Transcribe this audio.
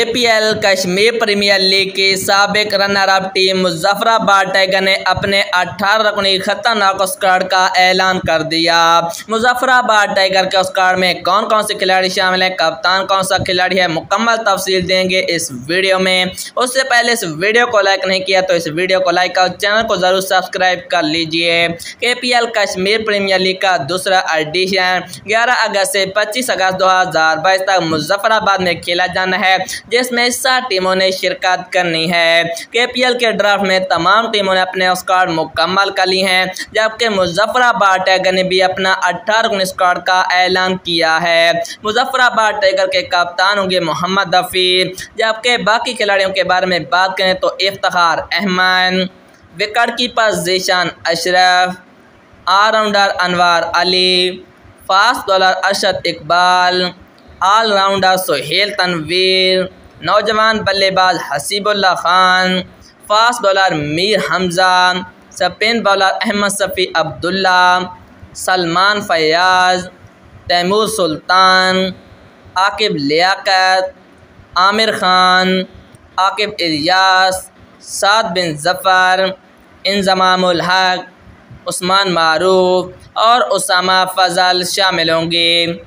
APL Kashmir premier League की सबक runner up team Muzaffarabad Tiger ने अपने अठारह रकनी खतरनाक स्क्वाड का ऐलान कर दिया। मुजफ्फराबाद टाइगर के स्क्वाड में कौन कौन से खिलाड़ी शामिल हैं? कप्तान कौन सा खिलाड़ी है? मुकम्मल तफसील देंगे इस वीडियो में। उससे पहले इस वीडियो को लाइक नहीं किया तो इस वीडियो को लाइक और चैनल को ज़रूर सब्सक्राइब कर लीजिए। के कश्मीर प्रीमियर लीग का दूसरा एडिशन ग्यारह अगस्त से पच्चीस अगस्त दो हज़ार बाईस तक मुजफ्फराबाद में खेला जाना है। जिसमें सात टीमों ने शिरकत करनी है। केपीएल के ड्राफ्ट में तमाम टीमों ने अपने स्क्वाड मुकम्मल कर ली हैं, जबकि मुजफ्फराबाद टाइगर ने भी अपना अट्ठारह स्क्वाड का ऐलान किया है। मुजफ्फराबाद टाइगर के कप्तान होंगे मोहम्मद हफीर जबकि बाकी खिलाड़ियों के बारे में बात करें तो Iftikhar Ahmed wicket keeper Zeeshan Ashraf allrounder Anwar Ali fast bowler Arshad Iqbal allrounder Sohail Tanvir नौजवान बल्लेबाज Hasibullah Khan fast bowler Mir Hamza spin bowler Ahmed Safi Abdullah, Salman Fayyaz, Taimur Sultan, Aqib Liaqat, Aamir Khan, Aqib Ilyas, Saad Bin Zafar, Inzamamul Haq, Usman Maroof और उसामा फ़ज़ल शामिल होंगे।